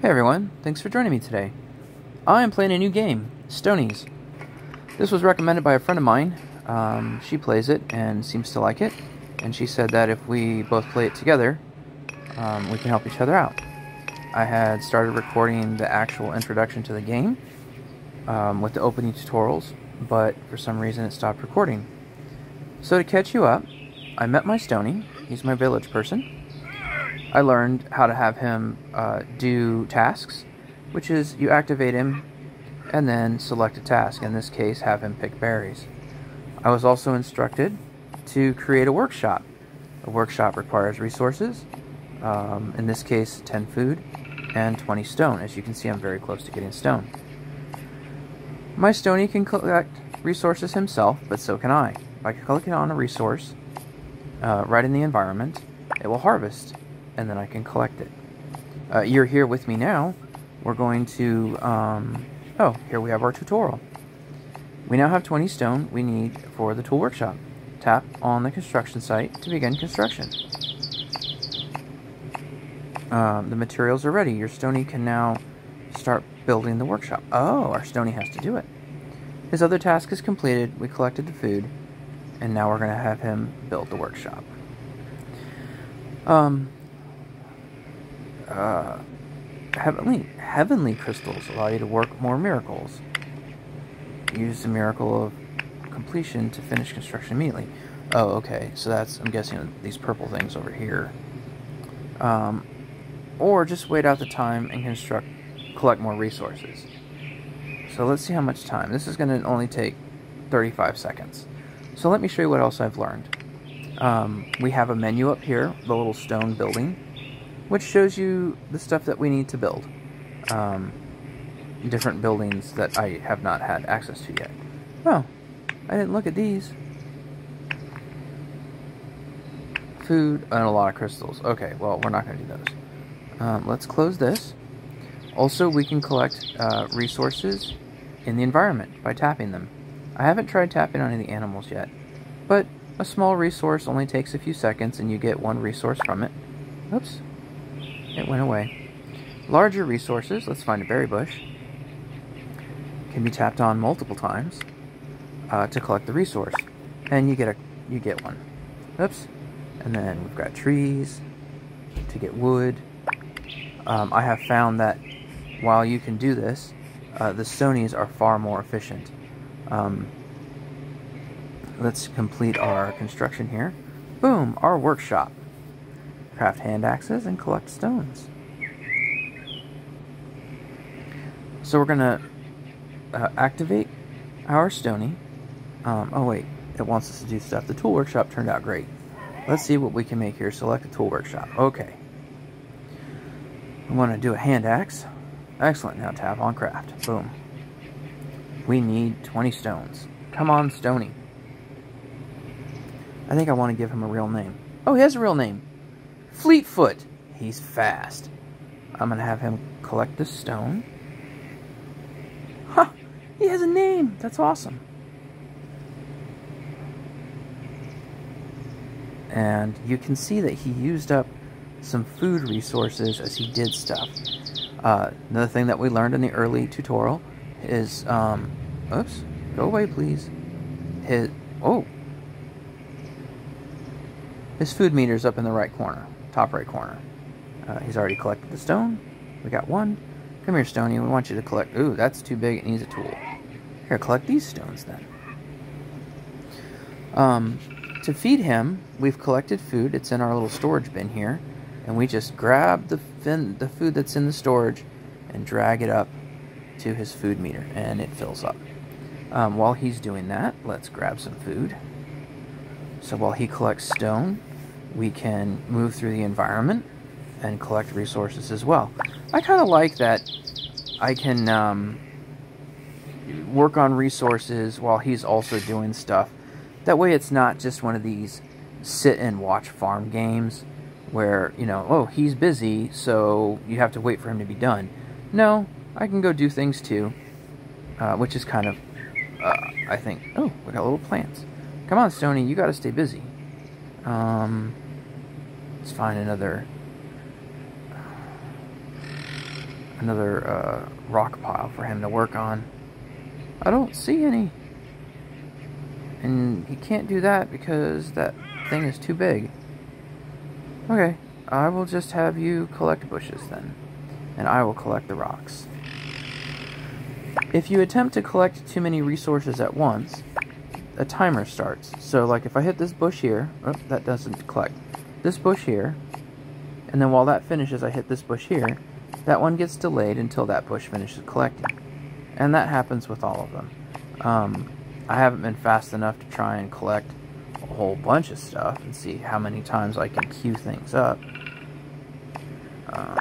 Hey everyone, thanks for joining me today. I am playing a new game, Stonies. This was recommended by a friend of mine. Um, she plays it and seems to like it, and she said that if we both play it together, um, we can help each other out. I had started recording the actual introduction to the game um, with the opening tutorials, but for some reason it stopped recording. So to catch you up, I met my Stony. He's my village person. I learned how to have him uh, do tasks, which is you activate him and then select a task. In this case, have him pick berries. I was also instructed to create a workshop. A workshop requires resources, um, in this case 10 food and 20 stone. As you can see, I'm very close to getting stone. My Stony can collect resources himself, but so can I. By clicking on a resource uh, right in the environment, it will harvest and then I can collect it. Uh, you're here with me now. We're going to, um, oh, here we have our tutorial. We now have 20 stone we need for the tool workshop. Tap on the construction site to begin construction. Um, the materials are ready. Your Stony can now start building the workshop. Oh, our Stony has to do it. His other task is completed. We collected the food, and now we're going to have him build the workshop. Um, uh, heavenly heavenly crystals allow you to work more miracles. Use the miracle of completion to finish construction immediately. Oh, okay. So that's I'm guessing these purple things over here. Um, or just wait out the time and construct, collect more resources. So let's see how much time. This is going to only take 35 seconds. So let me show you what else I've learned. Um, we have a menu up here, the little stone building which shows you the stuff that we need to build. Um, different buildings that I have not had access to yet. Oh, I didn't look at these. Food and a lot of crystals. Okay, well, we're not going to do those. Um, let's close this. Also, we can collect uh, resources in the environment by tapping them. I haven't tried tapping on any animals yet, but a small resource only takes a few seconds and you get one resource from it. Oops, it went away. Larger resources, let's find a berry bush, can be tapped on multiple times uh, to collect the resource. And you get a you get one. Oops. And then we've got trees to get wood. Um, I have found that while you can do this, uh, the Stonies are far more efficient. Um, let's complete our construction here. Boom, our workshop craft hand axes, and collect stones. So we're going to uh, activate our Stony. Um, oh wait, it wants us to do stuff. The tool workshop turned out great. Let's see what we can make here. Select a tool workshop. Okay. We want to do a hand axe. Excellent. Now tap on craft. Boom. We need 20 stones. Come on, Stony. I think I want to give him a real name. Oh, he has a real name. Fleetfoot. He's fast. I'm going to have him collect the stone. Huh. He has a name. That's awesome. And you can see that he used up some food resources as he did stuff. Uh, another thing that we learned in the early tutorial is, um, oops, go away please. His, oh, his food meter's up in the right corner top right corner. Uh, he's already collected the stone. We got one. Come here, Stony. We want you to collect... Ooh, that's too big. It needs a tool. Here, collect these stones then. Um, to feed him, we've collected food. It's in our little storage bin here. And we just grab the, fin the food that's in the storage and drag it up to his food meter. And it fills up. Um, while he's doing that, let's grab some food. So while he collects stone, we can move through the environment and collect resources as well. I kind of like that I can um, work on resources while he's also doing stuff. That way it's not just one of these sit and watch farm games where, you know, oh, he's busy, so you have to wait for him to be done. No, I can go do things too, uh, which is kind of, uh, I think, oh, we got little plants. Come on, Stony, you got to stay busy. Um, let's find another. another uh, rock pile for him to work on. I don't see any. And he can't do that because that thing is too big. Okay, I will just have you collect bushes then. And I will collect the rocks. If you attempt to collect too many resources at once, a timer starts. So like if I hit this bush here, oh, that doesn't collect. This bush here, and then while that finishes, I hit this bush here, that one gets delayed until that bush finishes collecting. And that happens with all of them. Um, I haven't been fast enough to try and collect a whole bunch of stuff and see how many times I can queue things up. Uh,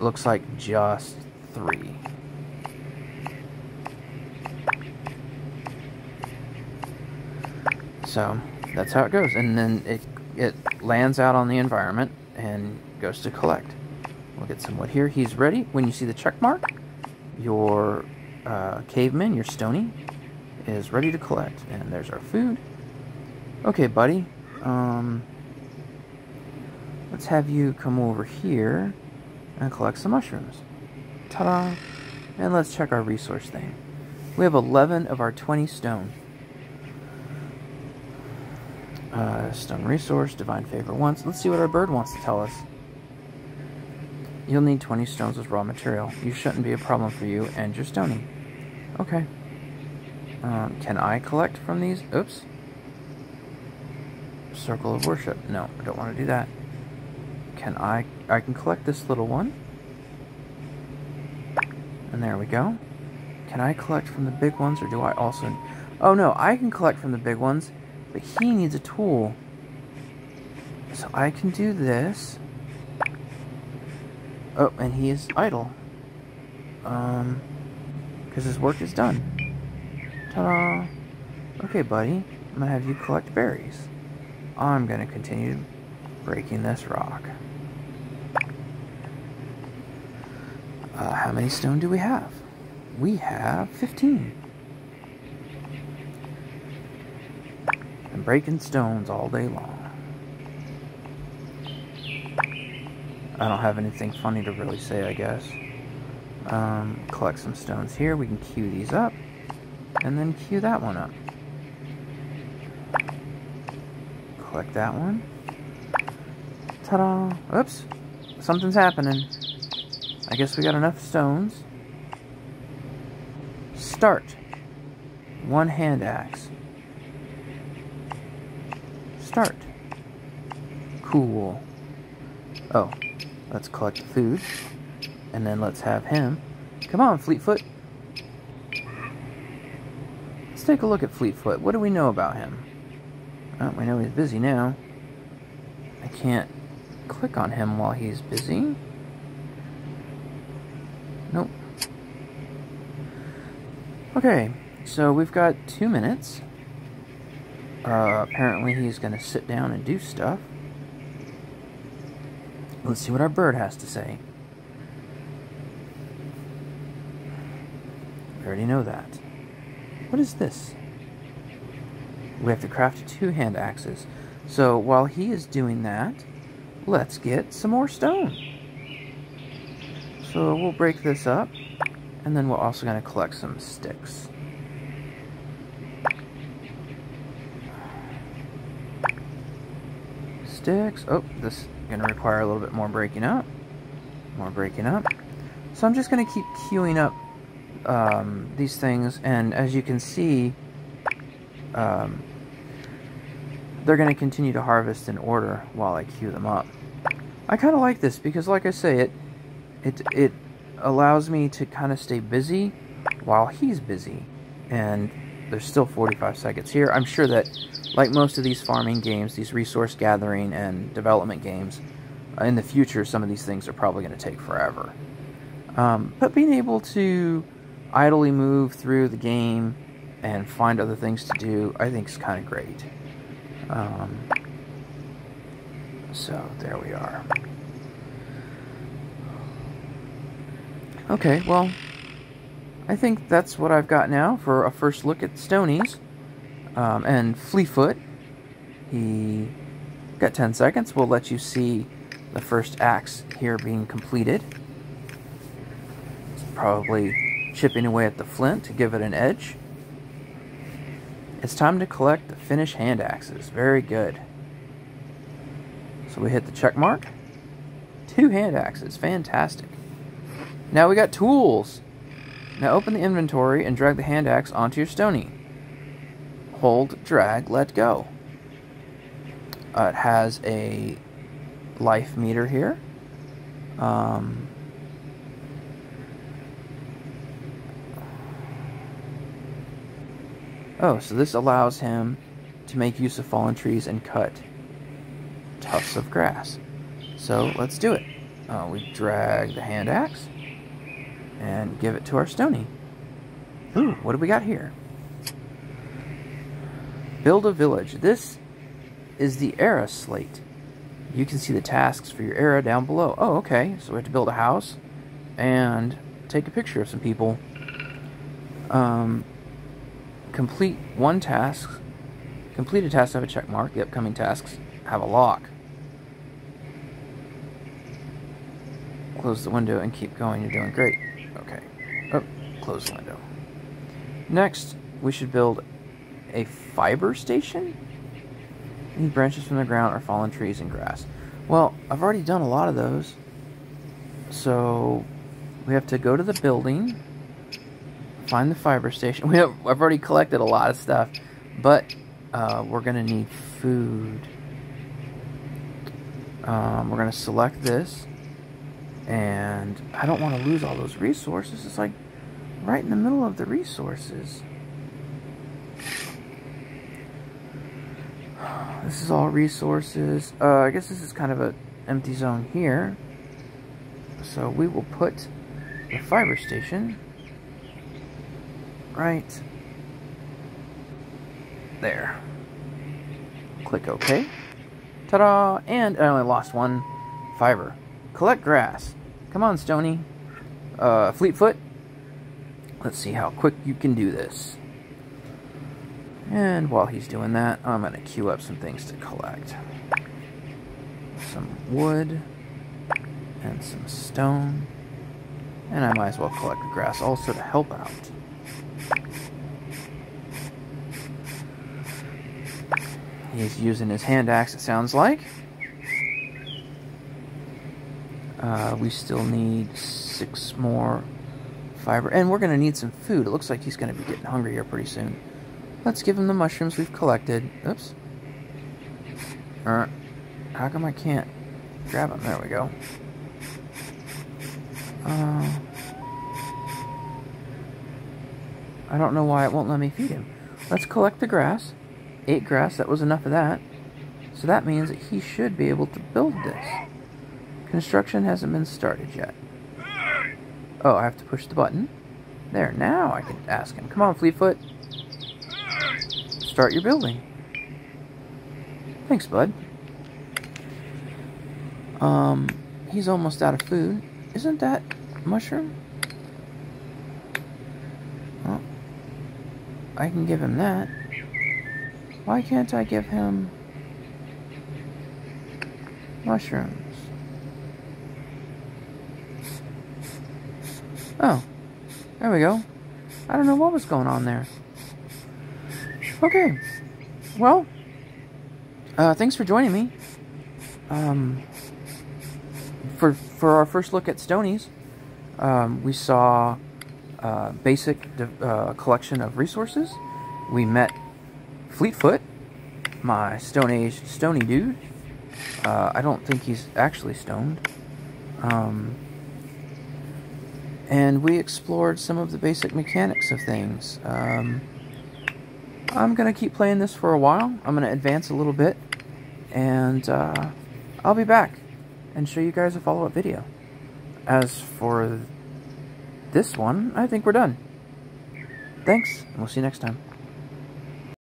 looks like just three. So that's how it goes. And then it, it lands out on the environment and goes to collect. We'll get some wood here. He's ready. When you see the check mark, your uh, caveman, your stony, is ready to collect. And there's our food. Okay, buddy. Um, let's have you come over here and collect some mushrooms. Ta-da! And let's check our resource thing. We have 11 of our 20 stone. Uh, stone resource, divine favor once. Let's see what our bird wants to tell us. You'll need 20 stones as raw material. You shouldn't be a problem for you and your stony. Okay. Um, can I collect from these? Oops. Circle of worship. No, I don't want to do that. Can I? I can collect this little one. And there we go. Can I collect from the big ones, or do I also... Oh, no, I can collect from the big ones, but he needs a tool. So I can do this. Oh, and he is idle. Um, because his work is done. Ta-da! Okay, buddy. I'm gonna have you collect berries. I'm gonna continue breaking this rock. Uh, how many stone do we have? We have 15. And breaking stones all day long. I don't have anything funny to really say, I guess. Um, collect some stones here. We can queue these up. And then queue that one up. Collect that one. Ta-da! Oops. Something's happening. I guess we got enough stones. Start. One hand axe. Start. Cool. Oh, Let's collect the food. And then let's have him. Come on, Fleetfoot. Let's take a look at Fleetfoot. What do we know about him? Oh, we know he's busy now. I can't click on him while he's busy. Nope. Okay, so we've got two minutes. Uh, apparently he's going to sit down and do stuff. Let's see what our bird has to say. We already know that. What is this? We have to craft two hand axes. So while he is doing that, let's get some more stone. So we'll break this up, and then we're also going to collect some sticks. Sticks. Oh, this is going to require a little bit more breaking up. More breaking up. So I'm just going to keep queuing up um, these things, and as you can see, um, they're going to continue to harvest in order while I queue them up. I kind of like this because, like I say, it it it allows me to kind of stay busy while he's busy, and there's still 45 seconds here. I'm sure that like most of these farming games, these resource gathering and development games, uh, in the future, some of these things are probably going to take forever. Um, but being able to idly move through the game and find other things to do, I think is kind of great. Um, so there we are. Okay, well, I think that's what I've got now for a first look at Stonies. Um, and Fleetfoot, he got 10 seconds. We'll let you see the first axe here being completed. probably chipping away at the flint to give it an edge. It's time to collect the finished hand axes. Very good. So we hit the check mark. Two hand axes. Fantastic. Now we got tools. Now open the inventory and drag the hand axe onto your stony. Hold, drag, let go. Uh, it has a life meter here. Um, oh, so this allows him to make use of fallen trees and cut tufts of grass. So let's do it. Uh, we drag the hand axe and give it to our stony. Ooh, what do we got here? Build a village. This is the era slate. You can see the tasks for your era down below. Oh, okay. So we have to build a house and take a picture of some people. Um, complete one task. Complete a task have a check mark. The upcoming tasks have a lock. Close the window and keep going. You're doing great. Okay. Oh, close the window. Next, we should build a fiber station? Need branches from the ground or fallen trees and grass. Well, I've already done a lot of those. So, we have to go to the building, find the fiber station. We have, I've already collected a lot of stuff, but uh, we're going to need food. Um, we're going to select this, and I don't want to lose all those resources. It's like right in the middle of the resources. This is all resources. Uh, I guess this is kind of an empty zone here. So we will put the fiber station right there. Click OK. Ta-da! And I only lost one fiber. Collect grass. Come on, Stony. Uh, Fleetfoot. Let's see how quick you can do this. And while he's doing that, I'm going to queue up some things to collect. Some wood and some stone. And I might as well collect the grass also to help out. He's using his hand axe, it sounds like. Uh, we still need six more fiber. And we're going to need some food. It looks like he's going to be getting hungry here pretty soon. Let's give him the mushrooms we've collected. Oops. Uh, how come I can't grab them? There we go. Uh, I don't know why it won't let me feed him. Let's collect the grass. Eight grass, that was enough of that. So that means that he should be able to build this. Construction hasn't been started yet. Oh, I have to push the button. There, now I can ask him. Come on, Fleetfoot start your building. Thanks, bud. Um, he's almost out of food. Isn't that mushroom? Well, I can give him that. Why can't I give him mushrooms? Oh, there we go. I don't know what was going on there. Okay. Well, uh, thanks for joining me. Um, for for our first look at Stonies, um, we saw a uh, basic uh, collection of resources. We met Fleetfoot, my Stone Age Stony dude. Uh, I don't think he's actually stoned. Um, and we explored some of the basic mechanics of things. Um, I'm going to keep playing this for a while. I'm going to advance a little bit. And uh, I'll be back and show you guys a follow-up video. As for this one, I think we're done. Thanks, and we'll see you next time.